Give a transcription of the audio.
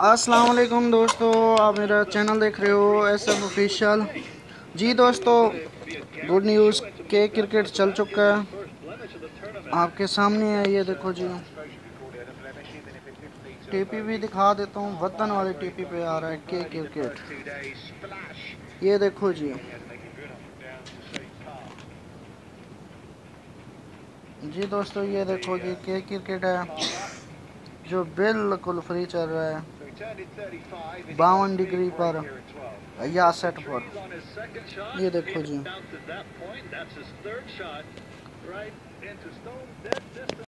अस्सलाम दोस्तों, आप मेरा चैनल देख रहे हो एस एफ़ ऑफिशियल जी दोस्तों गुड न्यूज़ के क्रिकेट चल चुका है। आपके सामने है ये देखो जी। टीपी भी दिखा देता हूँ, वतन वाले टीपी पे आ रहा है के क्रिकेट ये देखो जी। जी दोस्तों, ये देखो जी के क्रिकेट है, जो बिल्कुल फ्री चल रहा है। बावन डिग्री पर या सेट पर। ये देखो जी।